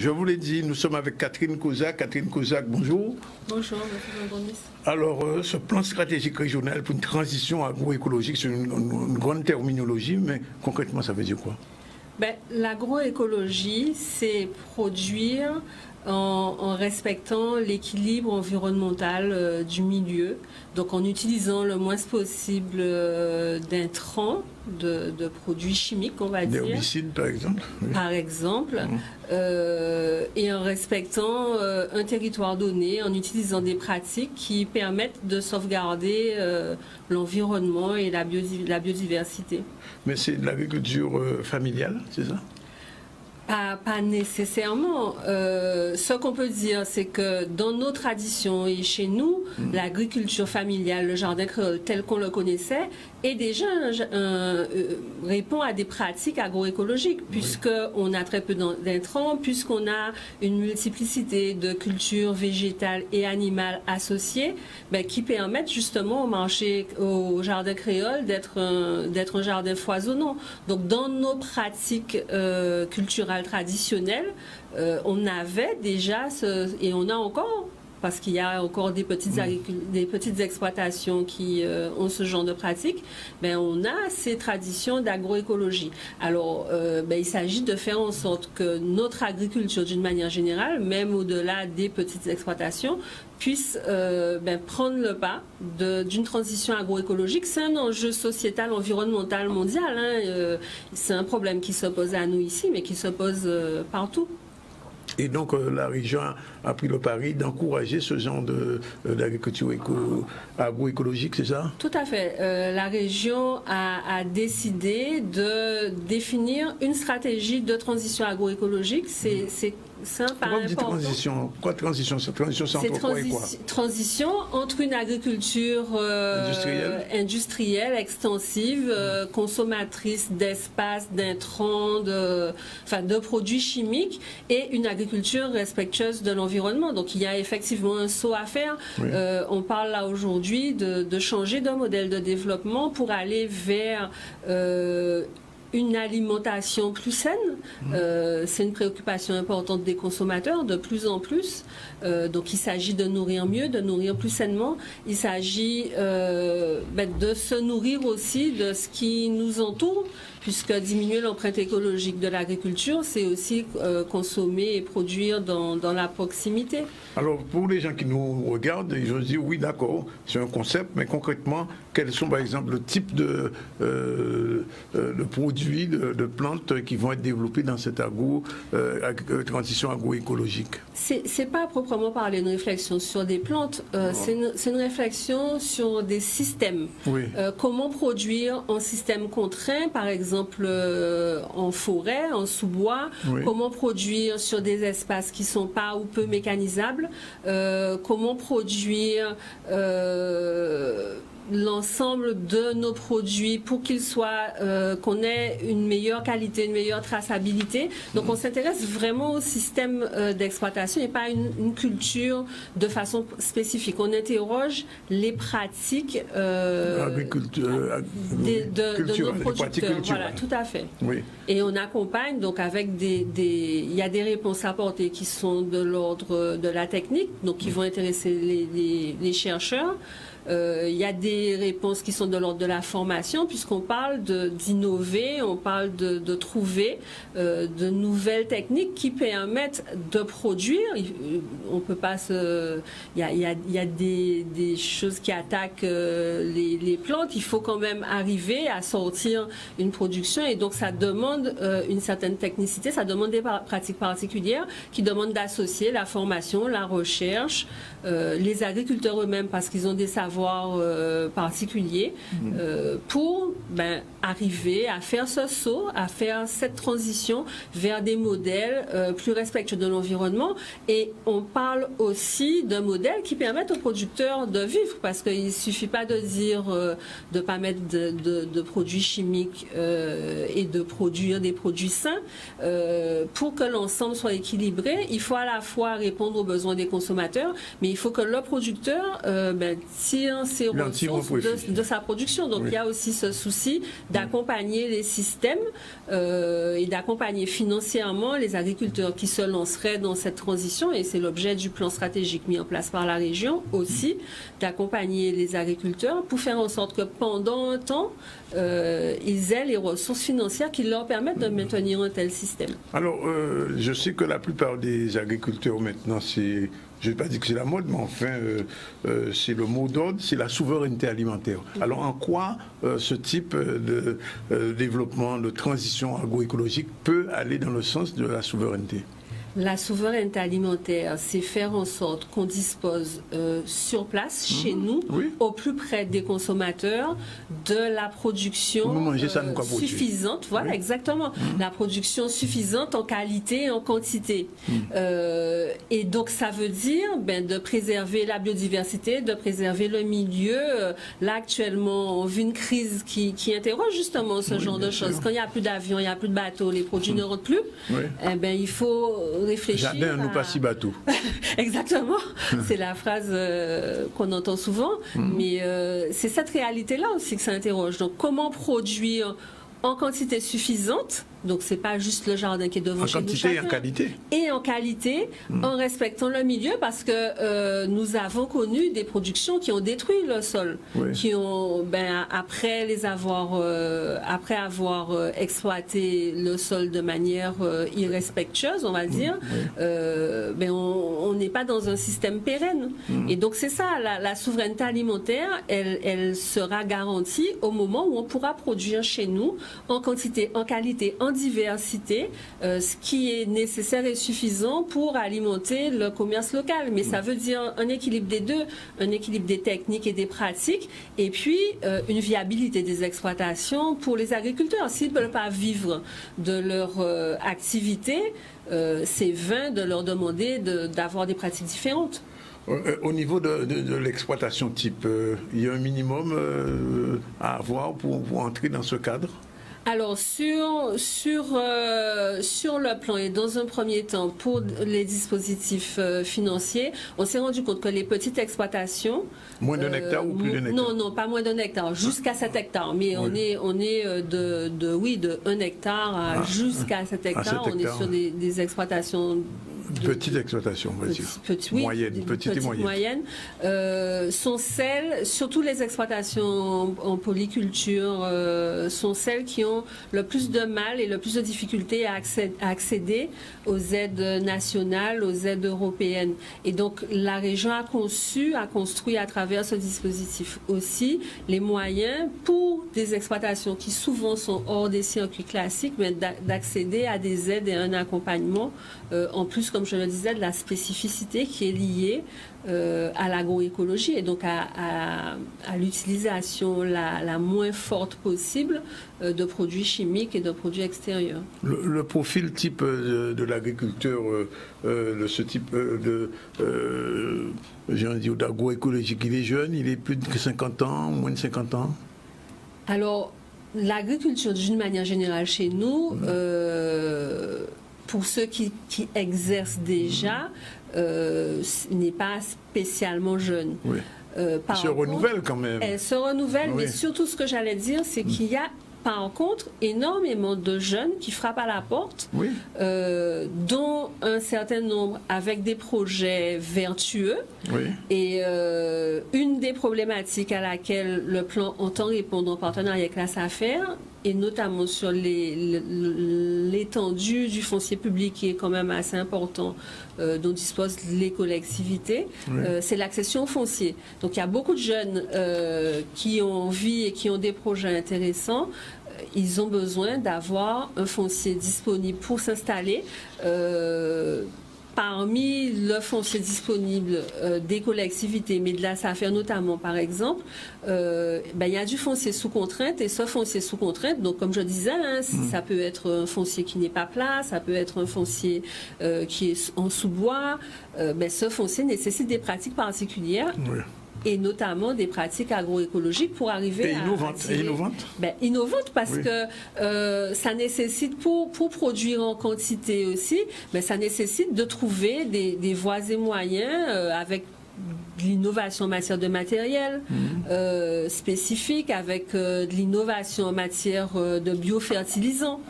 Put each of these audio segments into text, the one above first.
Je vous l'ai dit, nous sommes avec Catherine Kozak. Catherine Kozak, bonjour. Bonjour, merci Alors, euh, ce plan stratégique régional pour une transition agroécologique, c'est une, grande terminologie, mais concrètement, ça veut dire quoi? Ben, L'agroécologie, c'est produire en, respectant l'équilibre environnemental euh, du milieu, donc en utilisant le moins possible euh, d'intrants, de, produits chimiques, on va dire. Des herbicides, par exemple. Par exemple, mmh. euh, et en respectant un territoire donné, en utilisant des pratiques qui permettent de sauvegarder l'environnement et la, biodiversité. Mais c'est de l'agriculture familiale, c'est ça? Pas, nécessairement. Euh, ce qu'on peut dire, c'est que dans nos traditions et chez nous, mm. l'agriculture familiale, le jardin créole tel qu'on le connaissait, est déjà euh, répond à des pratiques agroécologiques, puisqu'on a très peu d'intrants, puisqu'on a une multiplicité de cultures végétales et animales associées, ben, qui permettent justement au marché, au jardin créole, d'être un, d'être un jardin foisonnant. Donc, dans nos pratiques euh, culturelles traditionnel, euh, on avait déjà, ce, et on a encore, parce qu'il y a encore des petites, des petites exploitations qui euh, ont ce genre de pratiques, ben, on a ces traditions d'agroécologie. Alors, euh, ben, il s'agit de faire en sorte que notre agriculture, d'une manière générale, même au-delà des petites exploitations, puisse ben, prendre le pas d'une transition agroécologique. C'est un enjeu sociétal, environnemental, mondial. Hein, c'est un problème qui s'oppose à nous ici, mais qui s'oppose partout. Et donc euh, la région a, pris le pari d'encourager ce genre euh, d'agriculture agroécologique, c'est ça? Tout à fait. Euh, la région a, décidé de définir une stratégie de transition agroécologique. C'est pourquoi vous transition Quoi transition? Transition, c'est entre quoi et quoi? Transition entre une agriculture euh, industrielle. extensive, euh, consommatrice d'espace, d'intrants, de, enfin, de produits chimiques, et une agriculture respectueuse de l'environnement. Donc il y a effectivement un saut à faire. Euh, on parle là aujourd'hui de, de, changer de modèle de développement pour aller vers une alimentation plus saine. Mmh. Euh, c'est une préoccupation importante des consommateurs de plus en plus. Euh, donc il s'agit de nourrir mieux, de nourrir plus sainement. Il s'agit euh, ben, de se nourrir aussi de ce qui nous entoure, puisque diminuer l'empreinte écologique de l'agriculture, c'est aussi consommer et produire dans, dans, la proximité. Alors pour les gens qui nous regardent, ils vont se dire oui d'accord, c'est un concept, mais concrètement, quels sont par exemple le type de, de produits de, plantes qui vont être développées dans cette agro, euh, euh, transition agroécologique? C'est pas proprement parler une réflexion sur des plantes, euh, c'est une, réflexion sur des systèmes. comment produire un système contraint, par exemple en forêt, en sous-bois, comment produire sur des espaces qui sont pas ou peu mécanisables, comment produire l'ensemble de nos produits pour qu'ils soient, euh, qu'on ait une meilleure qualité, une meilleure traçabilité. Donc on s'intéresse vraiment au système euh, d'exploitation et pas une, une, culture de façon spécifique. On interroge les pratiques euh, de, de, nos producteurs. Voilà, tout à fait. Oui. Et on accompagne donc avec des, des, il y a des réponses apportées qui sont de l'ordre de la technique, donc qui vont intéresser les, les, les chercheurs. Euh, il y a des réponses qui sont de l'ordre de la formation, puisqu'on parle d'innover, on parle de, trouver euh, de nouvelles techniques qui permettent de produire. On peut pas se. Il y a, des, choses qui attaquent euh, les, plantes. Il faut quand même arriver à sortir une production, et donc ça demande euh, une certaine technicité, ça demande des pratiques particulières qui demandent d'associer la formation, la recherche, les agriculteurs eux-mêmes parce qu'ils ont des savoirs savoir euh, particulier mhm. euh, pour ben, arriver à faire ce saut, à faire cette transition vers des modèles euh, plus respectueux de l'environnement. Et on parle aussi d'un modèle qui permette aux producteurs de vivre, parce qu'il ne suffit pas de dire de ne pas mettre de, produits chimiques et de produire des produits sains. pour que l'ensemble soit équilibré, il faut à la fois répondre aux besoins des consommateurs, mais il faut que le producteur ben, tire ses ressources de, sa production. Donc il y a aussi ce souci d'accompagner les systèmes et d'accompagner financièrement les agriculteurs qui se lanceraient dans cette transition. Et c'est l'objet du plan stratégique mis en place par la région aussi, d'accompagner les agriculteurs pour faire en sorte que pendant un temps, euh, ils aient les ressources financières qui leur permettent de maintenir un tel système. Alors, euh, je sais que la plupart des agriculteurs maintenant, c'est je ne vais pas dire que c'est la mode, mais enfin, euh, c'est le mot d'ordre, c'est la souveraineté alimentaire. Alors, en quoi ce type de développement, de transition agroécologique peut aller dans le sens de la souveraineté? La souveraineté alimentaire, c'est faire en sorte qu'on dispose euh, sur place, mhm. chez nous, au plus près des consommateurs, de la production euh, suffisante. Voilà, exactement. Mhm. La production suffisante en qualité et en quantité. Mhm. Euh, et donc, ça veut dire ben, de préserver la biodiversité, de préserver le milieu. Là, actuellement, on vit une crise qui, interroge justement ce genre de choses. Quand il n'y a plus d'avions, il n'y a plus de bateaux, les produits ne rentrent plus, eh ben, il faut réfléchir. Jardin, nous pas si bateau. Exactement. c'est la phrase euh, qu'on entend souvent. Mhm. Mais euh, c'est cette réalité-là aussi que ça interroge. Donc, comment produire en quantité suffisante donc, c'est pas juste le jardin qui est devant en quantité et en qualité. Et en qualité, hmm. en respectant le milieu, parce que euh, nous avons connu des productions qui ont détruit le sol, qui ont, ben, après les avoir, euh, après avoir euh, exploité le sol de manière irrespectueuse, on va hmm. dire, ben, on n'est pas dans un système pérenne. Hmm. Et donc, c'est ça, la, souveraineté alimentaire, elle, elle sera garantie au moment où on pourra produire chez nous en quantité, en qualité, en diversité, euh, ce qui est nécessaire et suffisant pour alimenter le commerce local. Mais ça veut dire un équilibre des deux, un équilibre des techniques et des pratiques, et puis euh, une viabilité des exploitations pour les agriculteurs. S'ils ne veulent pas vivre de leur euh, activité, c'est vain de leur demander d'avoir des pratiques différentes. Au niveau de, l'exploitation type, il y a un minimum à avoir pour entrer dans ce cadre? Alors sur sur euh, sur le plan et dans un premier temps pour les dispositifs euh, financiers, on s'est rendu compte que les petites exploitations moins d'un hectare ou plus d'un hectare? Non non pas moins d'un hectare jusqu'à 7 hectares. Mais on est on est euh, de, de oui de 1 hectare à ah. jusqu'à 7 hectares. on est sur des, des exploitations Petite exploitation, on va dire. moyenne, petite et moyenne. Euh, sont celles, surtout les exploitations en, polyculture, euh, sont celles qui ont le plus de mal et le plus de difficultés à, accéder, aux aides nationales, aux aides européennes. Et donc, la région a conçu, a construit à travers ce dispositif aussi les moyens pour des exploitations qui souvent sont hors des circuits classiques, mais d'accéder à des aides et un accompagnement, euh, en plus, comme je le disais, de la spécificité qui est liée euh, à l'agroécologie et donc à, l'utilisation la, moins forte possible euh, de produits chimiques et de produits extérieurs. Le, profil type euh, de, l'agriculteur, de ce type de d'agroécologique, il est jeune, il est plus de 50 ans, moins de 50 ans? Alors, l'agriculture, d'une manière générale chez nous, mmh pour ceux qui, exercent déjà, euh, n'est pas spécialement jeune. Oui. Euh, se renouvelle quand même. Elle se renouvelle, mais surtout ce que j'allais dire, c'est qu'il y a par contre énormément de jeunes qui frappent à la porte, euh, dont un certain nombre avec des projets vertueux. Et euh, une des problématiques à laquelle le plan entend répondre en partenariat avec la SAFER, et notamment sur l'étendue du foncier public qui est quand même assez important euh, dont disposent les collectivités, c'est l'accession au foncier. Donc il y a beaucoup de jeunes qui ont envie et qui ont des projets intéressants ils ont besoin d'avoir un foncier disponible pour s'installer. Euh, parmi le foncier disponible euh, des collectivités, mais de la SAFER notamment par exemple, euh, ben, il y a du foncier sous contrainte et ce foncier sous contrainte, donc comme je disais, hein, mm. ça peut être un foncier qui n'est pas plat, ça peut être un foncier qui est en sous-bois, ben, ce foncier nécessite des pratiques particulières et notamment des pratiques agroécologiques pour arriver et à... Et innovantes ben, Innovantes parce que euh, ça nécessite, pour, pour produire en quantité aussi, ben, ça nécessite de trouver des, des voies et moyens euh, avec l'innovation en matière de matériel mhm. euh, spécifique, avec euh, de l'innovation en matière euh, de biofertilisants.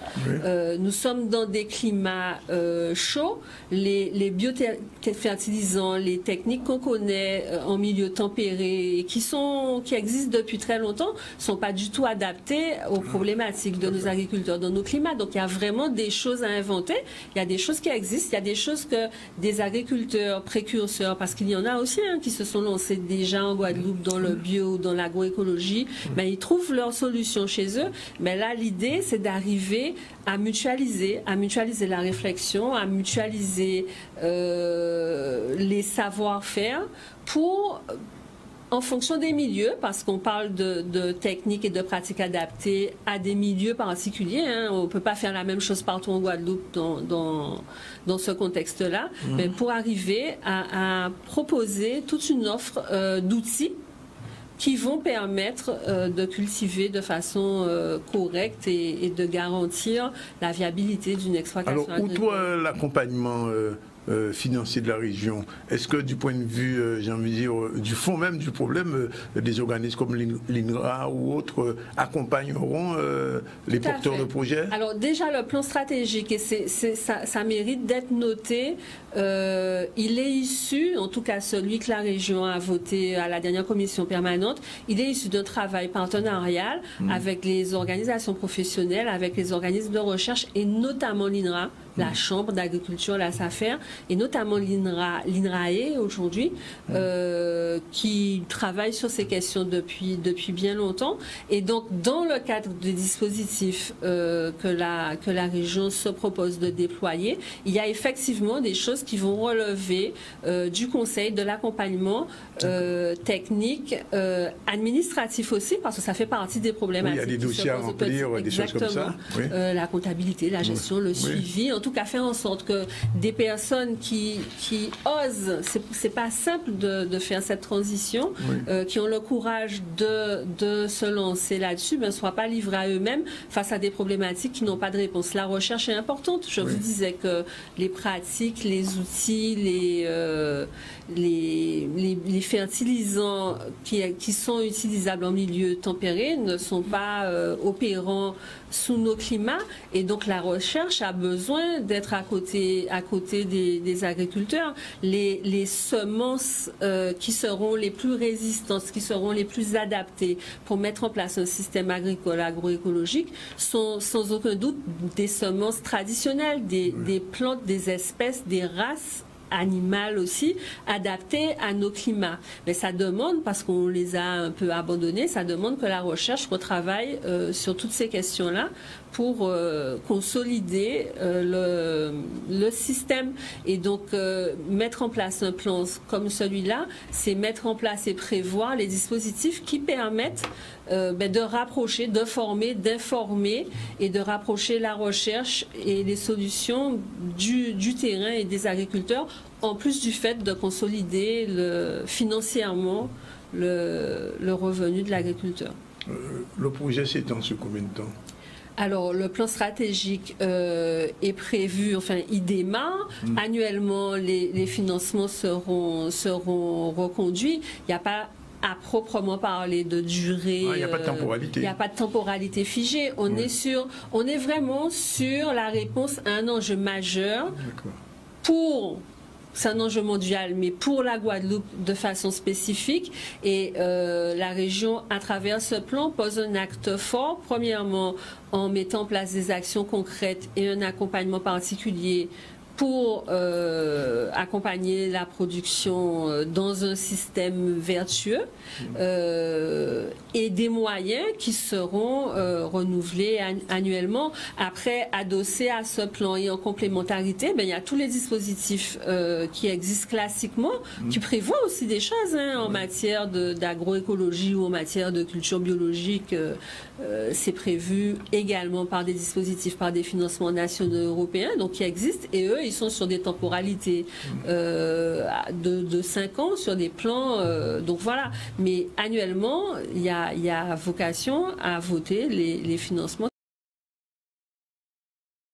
nous sommes dans des climats chauds. Les, les biofertilisants, les techniques qu'on connaît en milieu tempéré et qui, sont, qui existent depuis très longtemps, ne sont pas du tout adaptés aux problématiques de nos agriculteurs dans nos climats. Donc il y a vraiment des choses à inventer. Il y a des choses qui existent. Il y a des choses que des agriculteurs précurseurs, parce qu'il y en a aussi hein, qui sont se sont lancés déjà en Guadeloupe dans le bio, dans l'agroécologie, ben, ils trouvent leur solution chez eux. Mais là, l'idée, c'est d'arriver à mutualiser, à mutualiser la réflexion, à mutualiser euh, les savoir-faire pour en fonction des milieux, parce qu'on parle de, techniques et de pratiques adaptées à des milieux particuliers. Hein. On ne peut pas faire la même chose partout en Guadeloupe dans, dans, ce contexte-là, mmh. mais pour arriver à, proposer toute une offre euh, d'outils qui vont permettre euh, de cultiver de façon euh, correcte et, de garantir la viabilité d'une exploitation. Alors, outre l'accompagnement euh, financier de la région. Est-ce que du point de vue, euh, j'ai envie de dire, euh, du fond même du problème, des organismes comme l'INRA ou autres accompagneront les porteurs de projets? Alors déjà, le plan stratégique, et ça, ça, mérite d'être noté, il est issu, en tout cas celui que la région a voté à la dernière commission permanente, il est issu d'un travail partenarial mmh. avec les organisations professionnelles, avec les organismes de recherche et notamment l'INRA la Chambre d'agriculture, la SAFER, et notamment l'INRAE aujourd'hui, euh, qui travaille sur ces questions depuis, depuis bien longtemps. Et donc, dans le cadre des dispositifs euh, que, la, que la région se propose de déployer, il y a effectivement des choses qui vont relever euh, du conseil, de l'accompagnement technique, administratif aussi, parce que ça fait partie des problématiques. il y a des dossiers à remplir, des choses comme ça. la comptabilité, la gestion, le suivi. En tout cas, faire en sorte que des personnes qui, qui osent, c'est pas simple de, de, faire cette transition, euh, qui ont le courage de, de se lancer là-dessus, ben, ne soient pas livrés à eux-mêmes face à des problématiques qui n'ont pas de réponse. La recherche est importante. Je vous disais que les pratiques, les outils, les, euh, les, les, fertilisants qui, qui, sont utilisables en milieu tempéré ne sont pas euh, opérants sous nos climats et donc la recherche a besoin d'être à côté, à côté des, agriculteurs. Les, les semences euh, qui seront les plus résistantes, qui seront les plus adaptées pour mettre en place un système agricole agroécologique sont sans aucun doute des semences traditionnelles, des, des plantes, des espèces, des races animales aussi, adaptées à nos climats. Mais ça demande, parce qu'on les a un peu abandonnés, ça demande que la recherche retravaille euh, sur toutes ces questions-là pour euh, consolider euh, le, le, système. Et donc, euh, mettre en place un plan comme celui-là, c'est mettre en place et prévoir les dispositifs qui permettent ben, de rapprocher, de former, d'informer et de rapprocher la recherche et les solutions du, du terrain et des agriculteurs, en plus du fait de consolider le, financièrement le, le revenu de l'agriculteur. le projet s'étend sur combien de temps? Alors, le plan stratégique euh, est prévu, enfin, il démarre. Mm. Annuellement, les, financements seront, seront reconduits. Il n'y a pas à proprement parler de durée. Ah, il n'y a pas de temporalité. Il n'y a pas de temporalité figée. On, est sur, on est vraiment sur la réponse à un enjeu majeur pour c'est un enjeu mondial, mais pour la Guadeloupe de façon spécifique. Et euh, la région, à travers ce plan, pose un acte fort, premièrement en mettant en place des actions concrètes et un accompagnement particulier pour euh, accompagner la production euh, dans un système vertueux euh, et des moyens qui seront renouvelés annuellement. Après, adossé à ce plan et en complémentarité, ben, il y a tous les dispositifs qui existent classiquement, qui mmh. prévoient aussi des choses hein, en matière d'agroécologie ou en matière de culture biologique. C'est prévu également par des dispositifs, par des financements nationaux européens, donc qui existent, et eux, ils sont sur des temporalités euh, de, de 5 ans sur des plans. euh, donc voilà. Mais annuellement, il y a, vocation à voter les financements